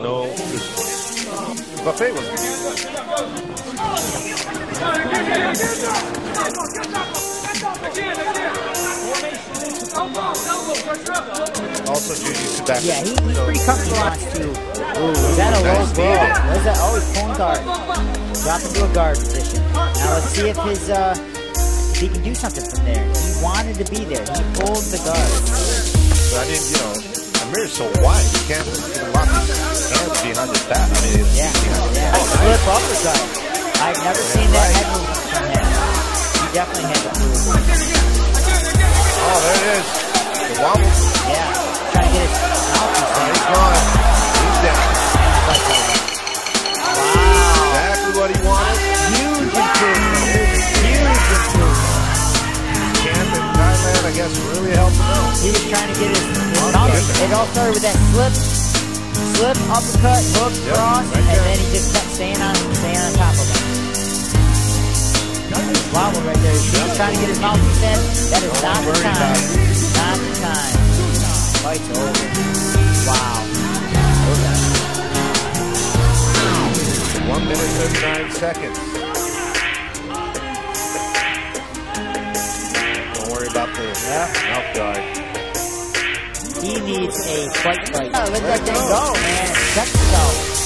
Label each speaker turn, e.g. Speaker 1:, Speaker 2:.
Speaker 1: No, Mbappé was. Also, Juju back.
Speaker 2: Yeah, he, he's pretty comfortable on two. Ooh, is that a low ball?
Speaker 1: steal.
Speaker 2: What is that? Oh, he's pulling guard. Drop into a guard position. Now let's see if his uh if he can do something from there. He wanted to be there. He pulled the guard.
Speaker 1: But I didn't, you know, Amir's so wide. You can't lock behind his. I mean,
Speaker 2: Yeah, yeah.
Speaker 1: back.
Speaker 2: Flip the guard. I've never seen that head movement from him. He definitely had that move.
Speaker 1: Oh, there it is. The wobble.
Speaker 2: Yeah, trying to get his mouth
Speaker 1: Oh, he's gone. He's down.
Speaker 2: Wow.
Speaker 1: Exactly what he wanted.
Speaker 2: Huge improvement. Huge improvement.
Speaker 1: Camp in Thailand, I guess, really helped him out.
Speaker 2: He was trying to get his, his mouth. It all started with that slip, slip, uppercut, hook,
Speaker 1: Yep,
Speaker 2: cross,
Speaker 1: right
Speaker 2: and then he just kept staying on, staying on top of him. Wobble right there. He's was trying to get his mouth in. That is oh, not the time. Not the time. Fight's over. Wow. Okay.
Speaker 1: One minute, 39 seconds. Don't worry about the mouth guard.
Speaker 2: He needs a fight fight. Oh, let that thing go, man. This out.